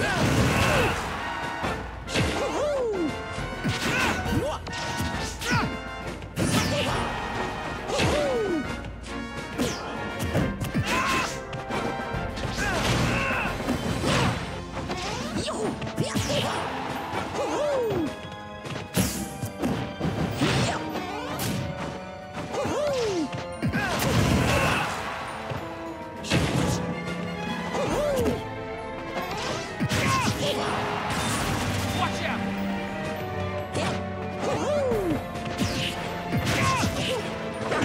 Yeah.